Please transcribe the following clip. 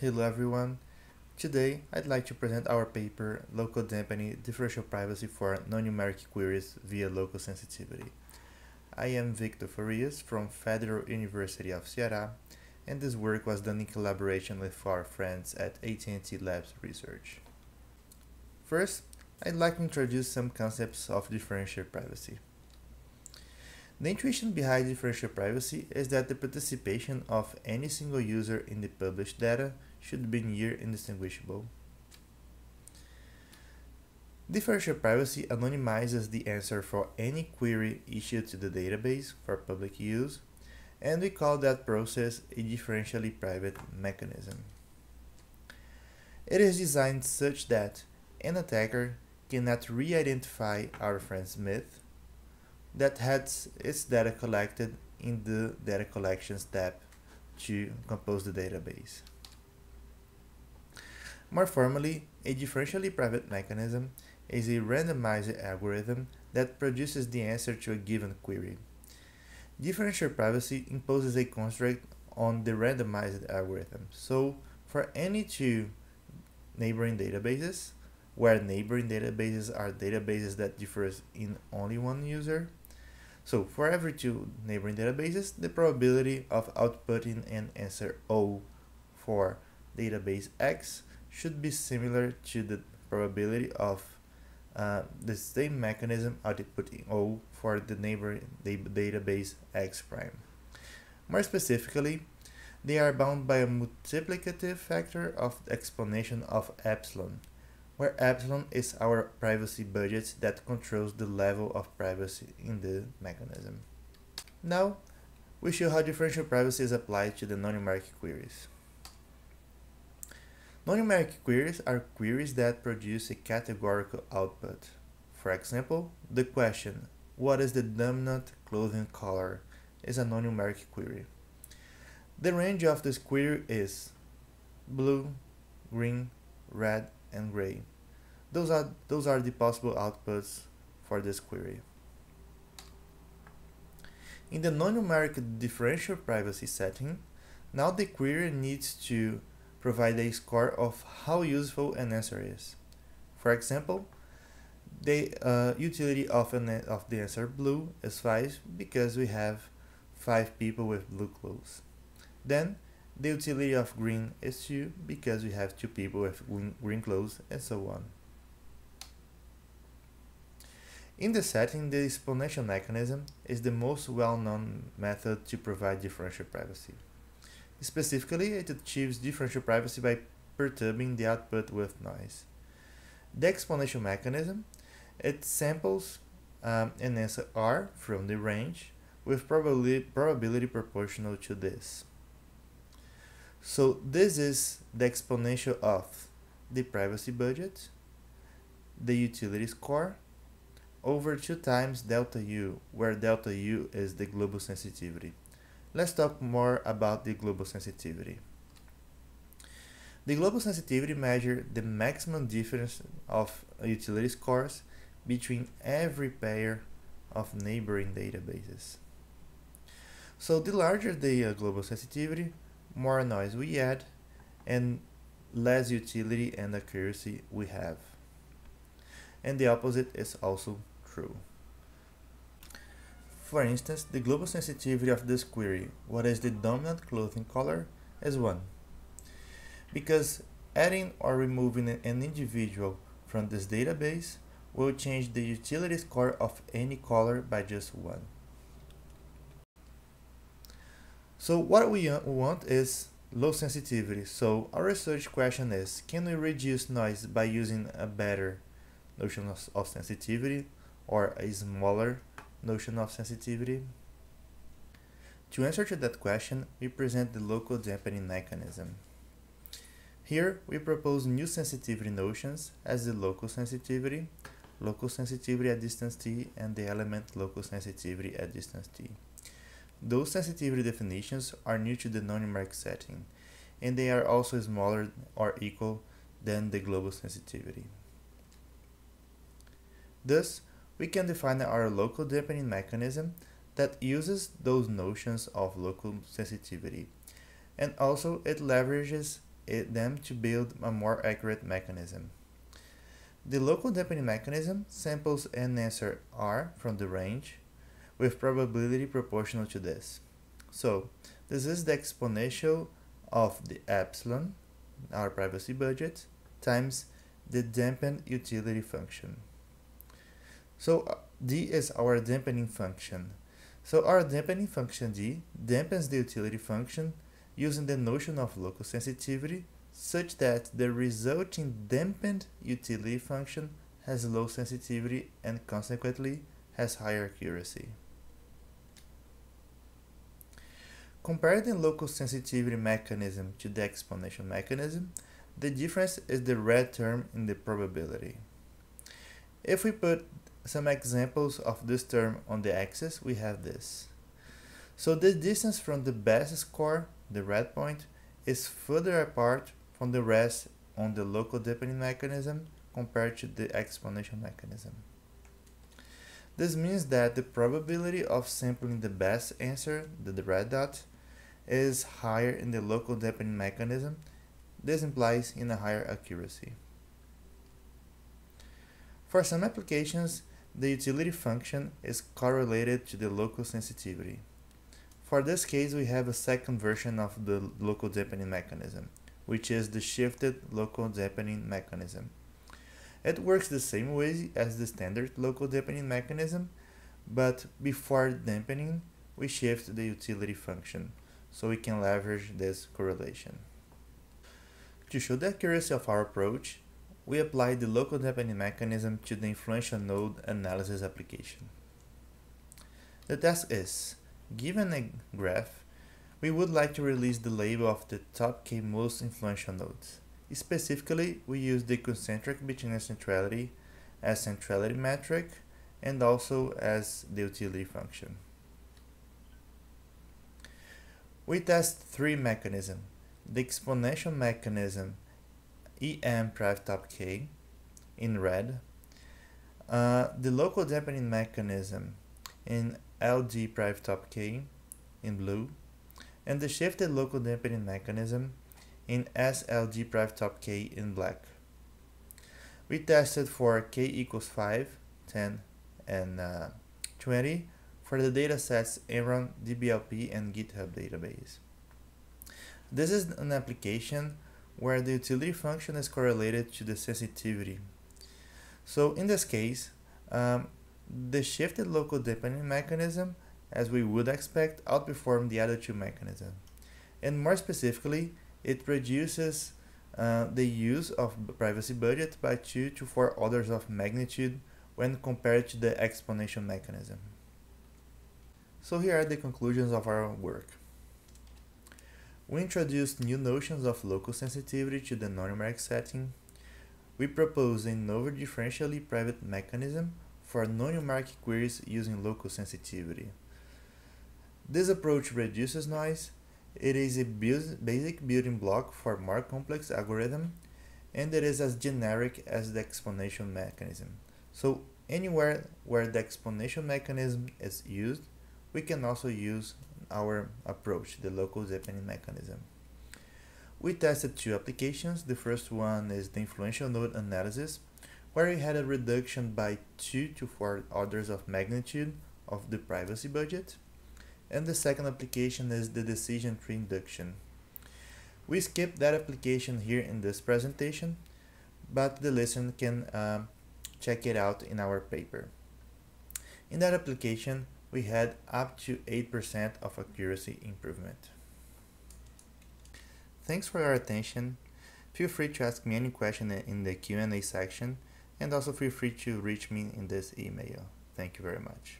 Hello everyone. Today I'd like to present our paper Local Dampening Differential Privacy for Non-Numeric Queries via Local Sensitivity. I am Victor Farias from Federal University of Ceará and this work was done in collaboration with our friends at AT&T Labs Research. First, I'd like to introduce some concepts of differential privacy. The intuition behind differential privacy is that the participation of any single user in the published data should be near indistinguishable. Differential privacy anonymizes the answer for any query issued to the database for public use, and we call that process a differentially private mechanism. It is designed such that an attacker cannot re-identify our friend Smith that has its data collected in the data collections tab to compose the database. More formally, a differentially private mechanism is a randomized algorithm that produces the answer to a given query. Differential privacy imposes a constraint on the randomized algorithm. So, for any two neighboring databases, where neighboring databases are databases that differ in only one user, so for every two neighboring databases, the probability of outputting an answer O for database X should be similar to the probability of uh, the same mechanism outputting O for the neighboring database X prime. More specifically, they are bound by a multiplicative factor of the exponential of epsilon, where epsilon is our privacy budget that controls the level of privacy in the mechanism. Now, we show how differential privacy is applied to the non-numeric queries. Non-numeric queries are queries that produce a categorical output. For example, the question, what is the dominant clothing color, is a non-numeric query. The range of this query is blue, green, red, and gray. Those are, those are the possible outputs for this query. In the non-numeric differential privacy setting, now the query needs to provide a score of how useful an answer is. For example, the uh, utility of, an, of the answer blue is 5 because we have 5 people with blue clothes. Then the utility of green is 2 because we have 2 people with green clothes and so on. In the setting, the exponential mechanism is the most well-known method to provide differential privacy. Specifically, it achieves differential privacy by perturbing the output with noise. The exponential mechanism, it samples um, an answer R from the range with probability, probability proportional to this. So this is the exponential of the privacy budget, the utility score, over 2 times delta U, where delta U is the global sensitivity. Let's talk more about the global sensitivity. The global sensitivity measures the maximum difference of utility scores between every pair of neighboring databases. So the larger the uh, global sensitivity, more noise we add, and less utility and accuracy we have. And the opposite is also true. For instance, the global sensitivity of this query, what is the dominant clothing color, is 1. Because adding or removing an individual from this database will change the utility score of any color by just 1. So what we want is low sensitivity. So our research question is, can we reduce noise by using a better notion of, of sensitivity or a smaller notion of sensitivity? To answer to that question, we present the local dampening mechanism. Here, we propose new sensitivity notions as the local sensitivity, local sensitivity at distance t, and the element local sensitivity at distance t. Those sensitivity definitions are new to the non-numeric setting, and they are also smaller or equal than the global sensitivity. Thus, we can define our local dampening mechanism that uses those notions of local sensitivity. And also it leverages it, them to build a more accurate mechanism. The local dampening mechanism samples an answer R from the range with probability proportional to this. So this is the exponential of the epsilon, our privacy budget, times the dampened utility function. So uh, d is our dampening function. So our dampening function d dampens the utility function using the notion of local sensitivity such that the resulting dampened utility function has low sensitivity and consequently has higher accuracy. Comparing the local sensitivity mechanism to the exponential mechanism, the difference is the red term in the probability. If we put some examples of this term on the axis, we have this. So the distance from the best score, the red point, is further apart from the rest on the local dampening mechanism compared to the exponential mechanism. This means that the probability of sampling the best answer, the, red dot, is higher in the local dampening mechanism. This implies in a higher accuracy. For some applications, the utility function is correlated to the local sensitivity. For this case, we have a second version of the local dampening mechanism, which is the shifted local dampening mechanism. It works the same way as the standard local dampening mechanism, but before dampening, we shift the utility function, so we can leverage this correlation. To show the accuracy of our approach, we apply the local dampening mechanism to the influential node analysis application. The task is, given a graph, we would like to release the label of the top k most influential nodes. Specifically, we use the egocentric betweenness centrality as centrality metric and also as the utility function. We test three mechanisms. The exponential mechanism EM priv top k in red, uh, the local dampening mechanism in LD priv top k in blue, and the shifted local dampening mechanism in SLD priv top k in black. We tested for k equals 5, 10, and uh, 20 for the datasets Enron, DBLP, and GitHub database. This is an application where the utility function is correlated to the sensitivity. So in this case, um, the shifted local dampening mechanism, as we would expect, outperformed the other two mechanisms. And more specifically, it reduces uh, the use of privacy budget by 2 to 4 orders of magnitude when compared to the exponential mechanism. So here are the conclusions of our work. We introduced new notions of local sensitivity to the non-numeric setting. We propose a novel differentially private mechanism for non-numeric queries using local sensitivity. This approach reduces noise it is a basic building block for more complex algorithm and it is as generic as the exponential mechanism. So anywhere where the exponential mechanism is used, we can also use our approach, the local dampening mechanism. We tested two applications. The first one is the influential node analysis, where we had a reduction by 2 to 4 orders of magnitude of the privacy budget. And the second application is the decision tree induction. We skip that application here in this presentation, but the listener can uh, check it out in our paper. In that application, we had up to 8% of accuracy improvement. Thanks for your attention. Feel free to ask me any question in the Q&A section and also feel free to reach me in this email. Thank you very much.